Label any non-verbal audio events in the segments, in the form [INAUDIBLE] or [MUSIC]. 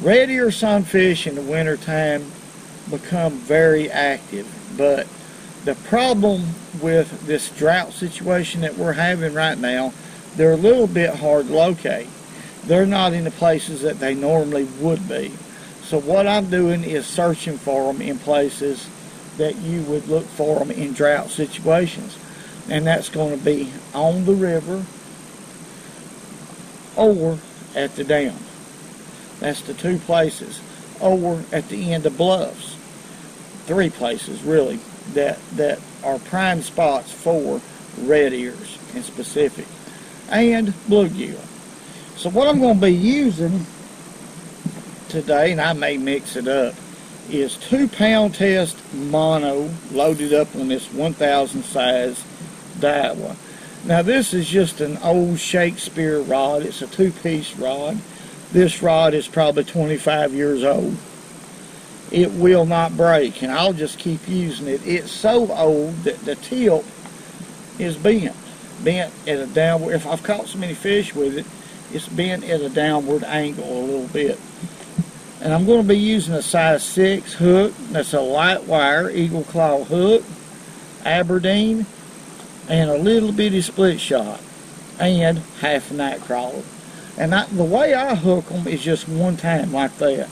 red ear sunfish in the wintertime become very active, but the problem with this drought situation that we're having right now, they're a little bit hard to locate. They're not in the places that they normally would be. So what I'm doing is searching for them in places that you would look for them in drought situations. And that's going to be on the river or at the dam. That's the two places. Or at the end of bluffs. Three places really that that are prime spots for red ears in specific. And bluegill. So what I'm going to be using today, and I may mix it up, is two pound test mono loaded up on this 1000 size Daiwa. Now this is just an old Shakespeare rod. It's a two-piece rod. This rod is probably 25 years old. It will not break and I'll just keep using it. It's so old that the tip is bent. Bent at a downward, if I've caught so many fish with it, it's bent at a downward angle a little bit. And I'm going to be using a size 6 hook. That's a light wire Eagle Claw hook, Aberdeen, and a little bitty split shot, and half a night crawler. And I, the way I hook them is just one time like that.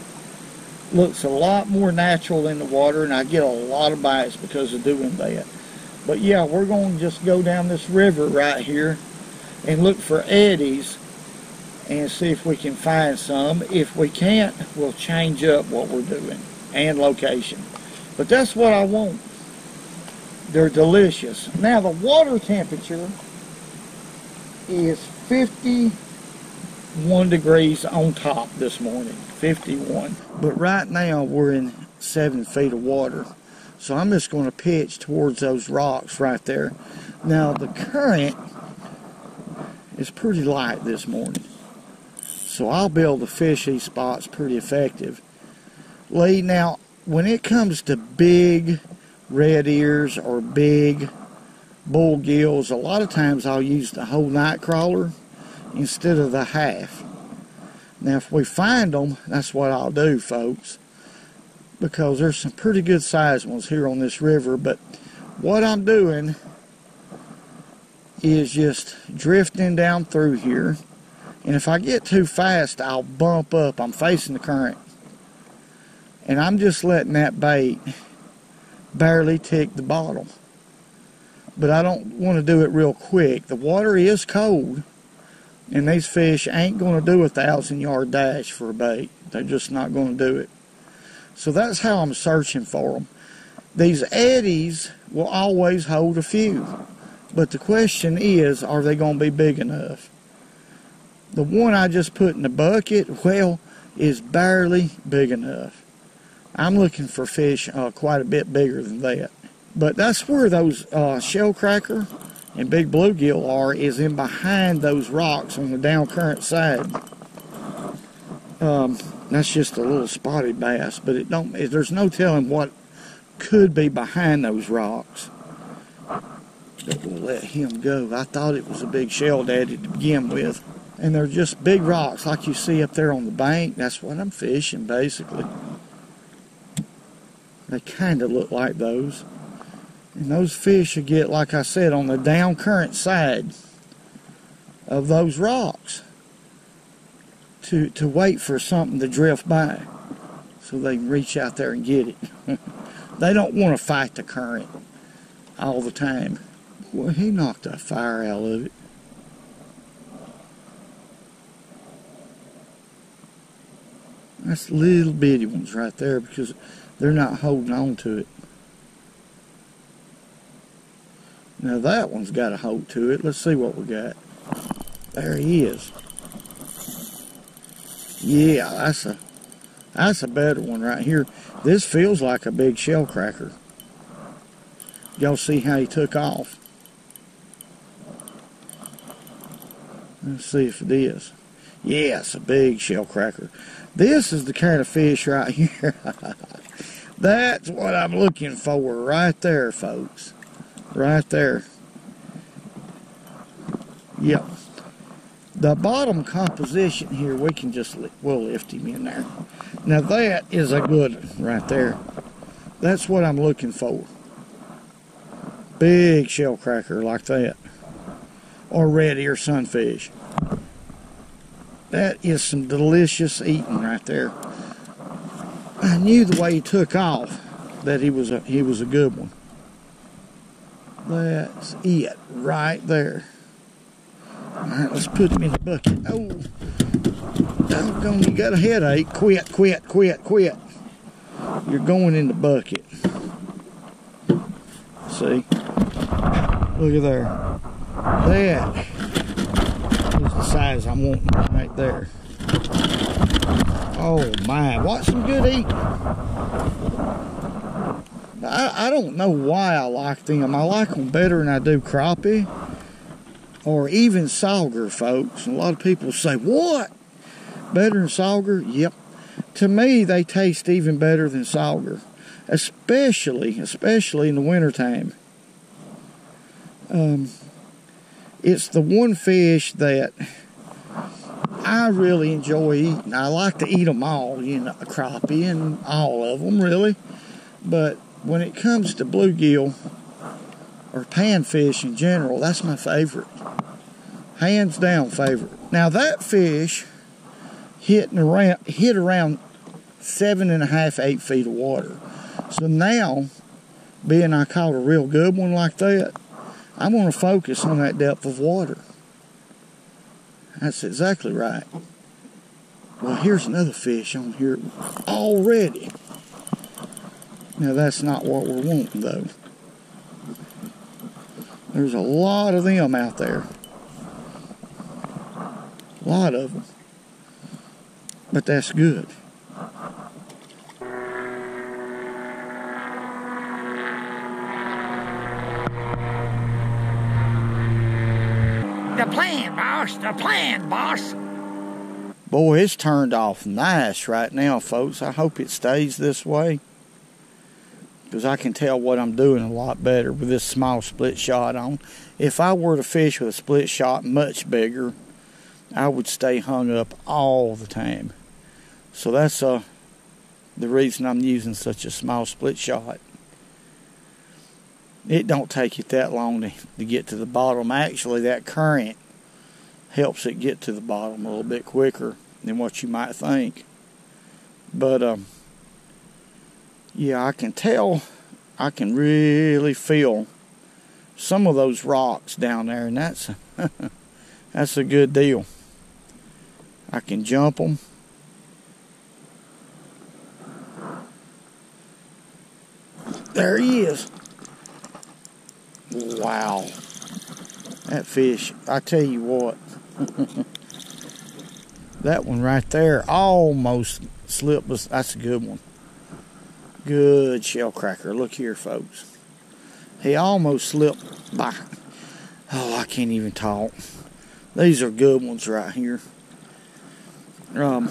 Looks a lot more natural in the water, and I get a lot of bites because of doing that. But yeah, we're going to just go down this river right here and look for eddies and see if we can find some. If we can't, we'll change up what we're doing and location. But that's what I want. They're delicious. Now the water temperature is 51 degrees on top this morning. 51. But right now we're in seven feet of water. So I'm just going to pitch towards those rocks right there. Now the current is pretty light this morning. So I'll be able to fish these spots pretty effective. Lee, now when it comes to big red ears or big bull gills, a lot of times I'll use the whole night crawler instead of the half. Now if we find them, that's what I'll do folks. Because there's some pretty good sized ones here on this river, but what I'm doing is just drifting down through here and if I get too fast, I'll bump up. I'm facing the current. And I'm just letting that bait barely tick the bottom. But I don't want to do it real quick. The water is cold. And these fish ain't going to do a thousand yard dash for a bait. They're just not going to do it. So that's how I'm searching for them. These eddies will always hold a few. But the question is, are they going to be big enough? The one I just put in the bucket, [LAUGHS] well, is barely big enough. I'm looking for fish uh, quite a bit bigger than that. But that's where those uh, shell cracker and big bluegill are, is in behind those rocks on the down current side. Um, that's just a little spotted bass, but it don't. There's no telling what could be behind those rocks. We'll let him go. I thought it was a big shell daddy to begin with and they're just big rocks like you see up there on the bank. That's what I'm fishing basically. They kind of look like those. And those fish you get, like I said, on the down current side of those rocks to, to wait for something to drift by so they can reach out there and get it. [LAUGHS] they don't want to fight the current all the time. Well, he knocked a fire out of it. That's little bitty ones right there because they're not holding on to it. Now that one's got a hold to it. Let's see what we got. There he is. Yeah, that's a that's a better one right here. This feels like a big shell cracker. Y'all see how he took off. Let's see if it is. Yes, a big shell cracker. This is the kind of fish right [LAUGHS] here. That's what I'm looking for right there, folks. Right there. Yep. The bottom composition here, we can just, we'll lift him in there. Now that is a good one right there. That's what I'm looking for. Big shell cracker like that. Or red ear sunfish. That is some delicious eating right there. I knew the way he took off that he was a, he was a good one. That's it right there. All right, let's put him in the bucket. Oh, doggone, you got a headache. Quit, quit, quit, quit. You're going in the bucket. See? Look at there. That is the size I'm wanting right there. Oh my, what some good eating. I, I don't know why I like them. I like them better than I do crappie or even sauger, folks. a lot of people say, what? Better than sauger? Yep. To me, they taste even better than sauger, especially, especially in the wintertime. Um, it's the one fish that I really enjoy eating. I like to eat them all, you know, crappie and all of them, really. But when it comes to bluegill or panfish in general, that's my favorite. Hands down favorite. Now that fish hitting around hit around seven and a half, eight feet of water. So now, being I caught a real good one like that, I'm to focus on that depth of water. That's exactly right. Well, here's another fish on here already. Now, that's not what we're wanting, though. There's a lot of them out there. A lot of them. But that's good. The plan, boss. The plan, boss. Boy, it's turned off nice right now, folks. I hope it stays this way. Because I can tell what I'm doing a lot better with this small split shot on. If I were to fish with a split shot much bigger, I would stay hung up all the time. So that's uh, the reason I'm using such a small split shot it don't take it that long to, to get to the bottom. Actually, that current helps it get to the bottom a little bit quicker than what you might think. But um, yeah, I can tell, I can really feel some of those rocks down there, and that's [LAUGHS] that's a good deal. I can jump them. There he is. Wow. That fish, I tell you what. [LAUGHS] that one right there almost slipped. That's a good one. Good shell cracker. Look here, folks. He almost slipped by. Oh, I can't even talk. These are good ones right here. Um,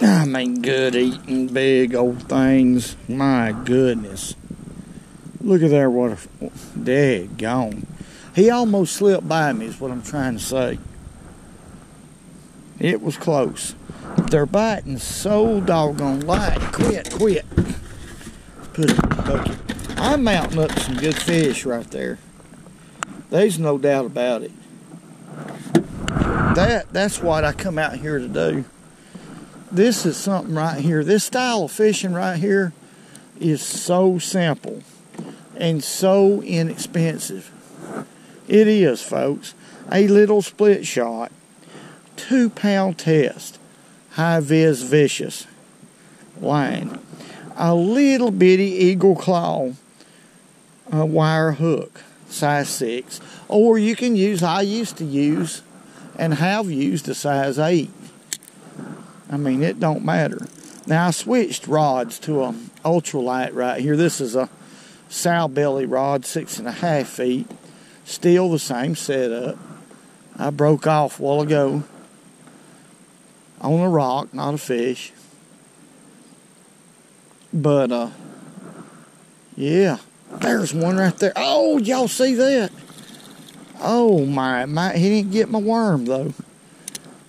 I mean, good eating, big old things. My goodness. Look at there, what a dead gone. He almost slipped by me, is what I'm trying to say. It was close. They're biting so doggone light. Quit, quit. Put it in the bucket. I'm mounting up some good fish right there. There's no doubt about it. That that's what I come out here to do. This is something right here. This style of fishing right here is so simple and so inexpensive. It is, folks. A little split shot, two pound test, high vis Vicious line, a little bitty Eagle Claw a wire hook, size six, or you can use, I used to use and have used a size eight. I mean, it don't matter. Now I switched rods to a ultralight right here. This is a sow belly rod, six and a half feet. Still the same setup. I broke off a while ago on a rock, not a fish. But uh yeah, there's one right there. Oh, y'all see that? Oh my, my, he didn't get my worm though.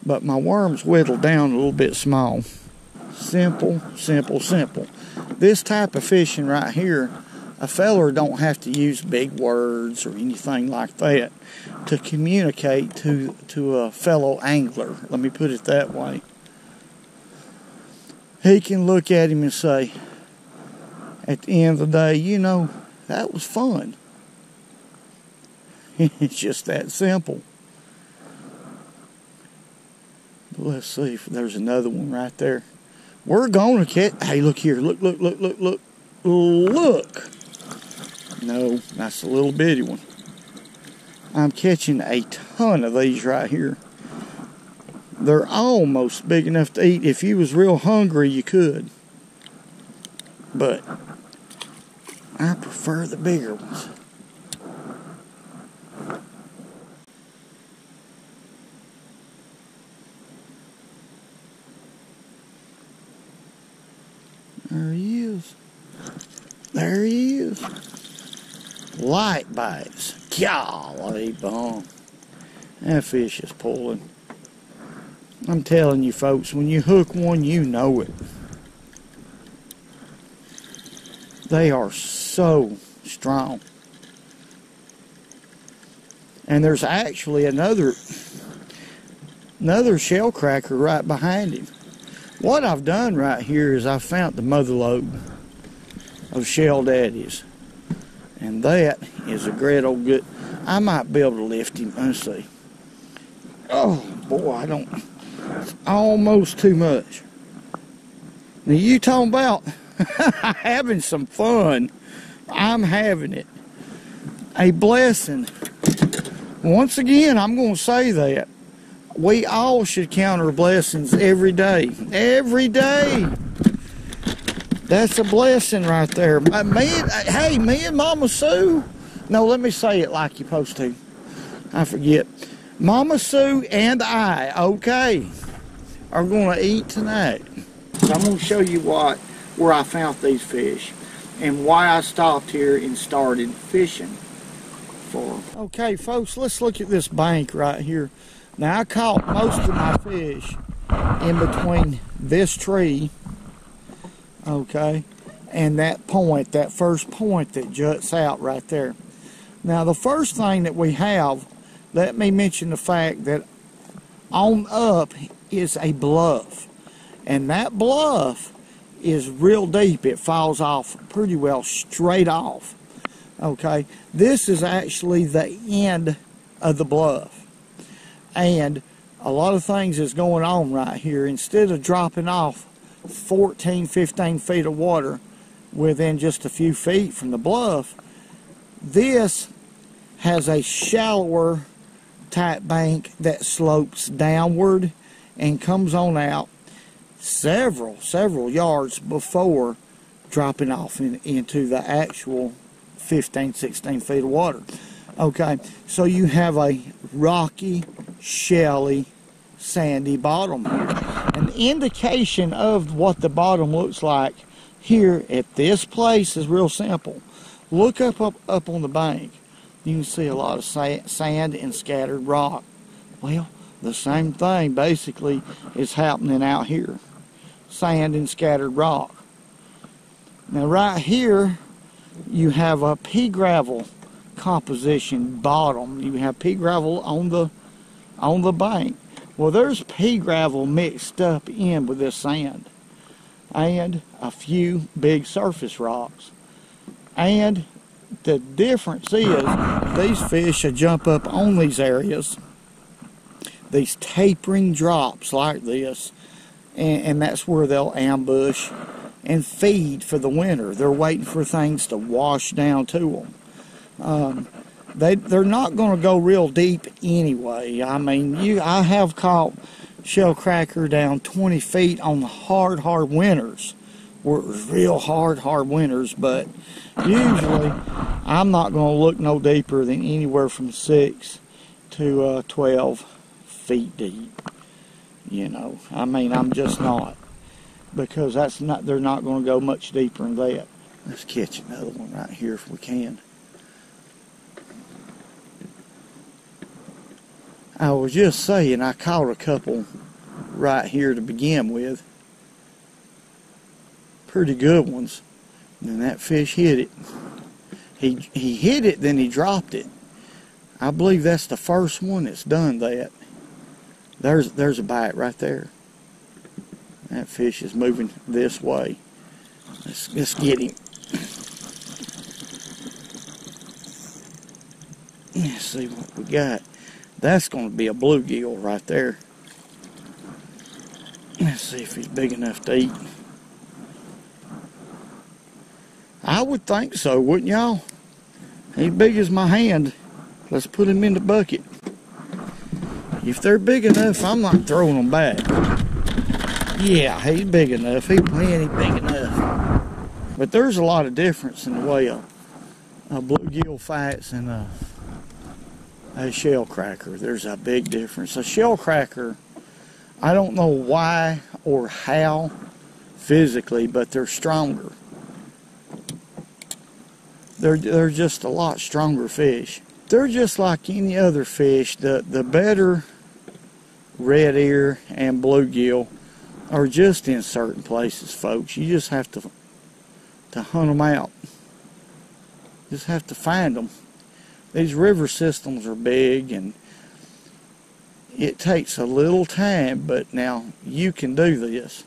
But my worm's whittled down a little bit small. Simple, simple, simple. This type of fishing right here, a feller don't have to use big words or anything like that to communicate to to a fellow angler. Let me put it that way. He can look at him and say, at the end of the day, you know, that was fun. [LAUGHS] it's just that simple. But let's see if there's another one right there. We're going to catch. Hey, look here. Look, look, look, look, look. Look. No, that's a little bitty one. I'm catching a ton of these right here. They're almost big enough to eat. If you was real hungry, you could. But I prefer the bigger ones. There he is. There he is. Light bites. Golly bum. That fish is pulling. I'm telling you folks, when you hook one, you know it. They are so strong. And there's actually another another shell cracker right behind him. What I've done right here is I've found the mother lobe of shell daddies. And that is a great old good. I might be able to lift him. Let's see. Oh, boy, I don't. It's Almost too much. Now, you talking about [LAUGHS] having some fun. I'm having it. A blessing. Once again, I'm going to say that we all should count our blessings every day. Every day. That's a blessing right there. Uh, me, uh, hey, me and Mama Sue. No, let me say it like you're supposed to. I forget. Mama Sue and I, okay, are going to eat tonight. So I'm going to show you what where I found these fish and why I stopped here and started fishing for them. Okay, folks, let's look at this bank right here. Now I caught most of my fish in between this tree, okay, and that point, that first point that juts out right there. Now the first thing that we have, let me mention the fact that on up is a bluff. And that bluff is real deep. It falls off pretty well straight off. Okay, this is actually the end of the bluff and a lot of things is going on right here. Instead of dropping off 14, 15 feet of water within just a few feet from the bluff, this has a shallower type bank that slopes downward and comes on out several, several yards before dropping off in, into the actual 15, 16 feet of water. Okay, so you have a rocky, shelly, sandy bottom indication of what the bottom looks like here at this place is real simple. Look up, up, up on the bank. You can see a lot of sand and scattered rock. Well, the same thing basically is happening out here. Sand and scattered rock. Now right here, you have a pea gravel composition bottom. You have pea gravel on the on the bank. Well, there's pea gravel mixed up in with this sand and a few big surface rocks. And the difference is these fish jump up on these areas, these tapering drops like this, and, and that's where they'll ambush and feed for the winter. They're waiting for things to wash down to them. Um, they they're not going to go real deep anyway. I mean, you I have caught shell cracker down 20 feet on the hard hard winters, where it was real hard hard winters. But usually, I'm not going to look no deeper than anywhere from six to uh, 12 feet deep. You know, I mean, I'm just not because that's not they're not going to go much deeper than that. Let's catch another one right here if we can. I was just saying, I caught a couple right here to begin with. Pretty good ones. And that fish hit it. He, he hit it, then he dropped it. I believe that's the first one that's done that. There's, there's a bite right there. That fish is moving this way. Let's, let's get him. Let's see what we got. That's going to be a bluegill right there. Let's see if he's big enough to eat. I would think so, wouldn't y'all? He's big as my hand. Let's put him in the bucket. If they're big enough, I'm not throwing them back. Yeah, he's big enough. He's plenty big enough. But there's a lot of difference in the way a, a bluegill fights and a a shell cracker. There's a big difference. A shell cracker, I don't know why or how physically, but they're stronger. They're, they're just a lot stronger fish. They're just like any other fish. The, the better red ear and bluegill are just in certain places, folks. You just have to to hunt them out. Just have to find them these river systems are big and it takes a little time, but now you can do this.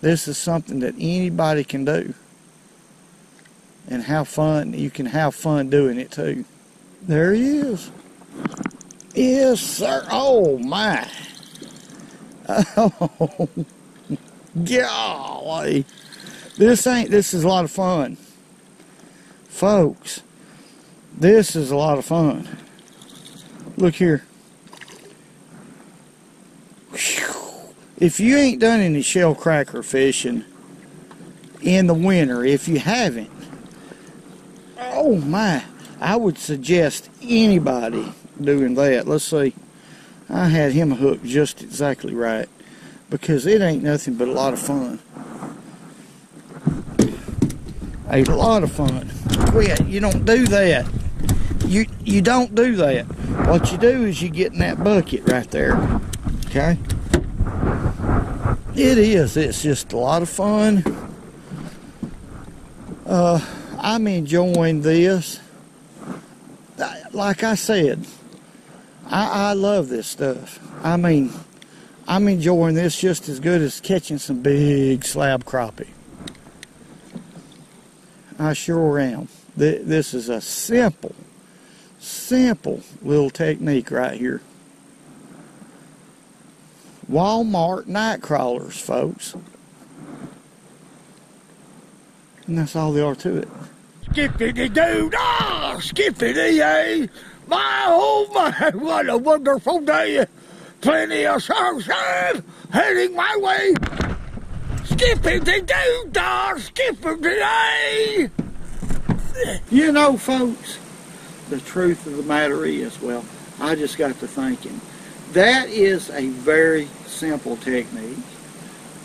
This is something that anybody can do. And have fun, you can have fun doing it too. There he is. Yes, sir. Oh, my. Oh, [LAUGHS] golly. This ain't, this is a lot of fun. Folks, this is a lot of fun. Look here. If you ain't done any shell cracker fishing in the winter, if you haven't, oh my, I would suggest anybody doing that. Let's see. I had him hooked just exactly right because it ain't nothing but a lot of fun. A lot of fun. Quit. You don't do that you you don't do that. What you do is you get in that bucket right there. Okay? It is. It's just a lot of fun. Uh, I'm enjoying this. Like I said, I, I love this stuff. I mean, I'm enjoying this just as good as catching some big slab crappie. I sure am. This is a simple simple little technique right here. Walmart night crawlers, folks. And that's all there are to it. Skippity doo ah, skippity eh? My oh my, [LAUGHS] what a wonderful day! Plenty of sunshine heading my way. Skippity doo dah, skippity eh? You know, folks the truth of the matter is, well, I just got to thinking. That is a very simple technique,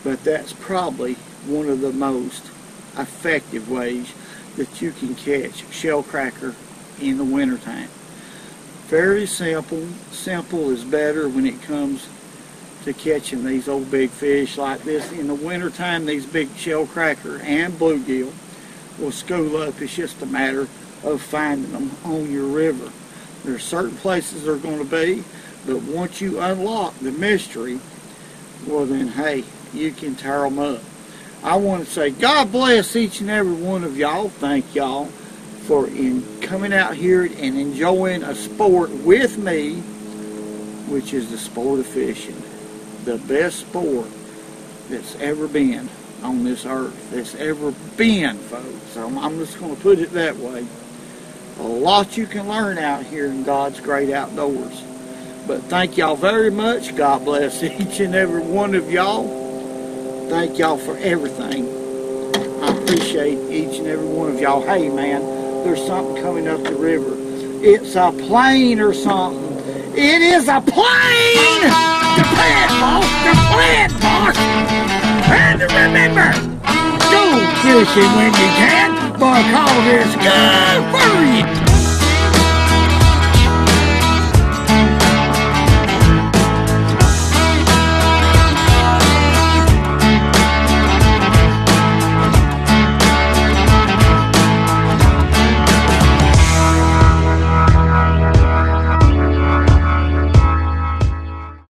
but that's probably one of the most effective ways that you can catch shell cracker in the wintertime. Very simple. Simple is better when it comes to catching these old big fish like this. In the wintertime, these big shell cracker and bluegill will school up. It's just a matter of finding them on your river. There's certain places they're going to be, but once you unlock the mystery, well then, hey, you can tear them up. I want to say God bless each and every one of y'all. Thank y'all for in coming out here and enjoying a sport with me, which is the sport of fishing. The best sport that's ever been on this earth, that's ever been, folks. I'm, I'm just going to put it that way a lot you can learn out here in God's great outdoors. But thank y'all very much. God bless [LAUGHS] each and every one of y'all. Thank y'all for everything. I appreciate each and every one of y'all. Hey, man, there's something coming up the river. It's a plane or something. It is a plane! The plan, boss! The plan, boss! And remember, go fishing when you can! because it's good for you.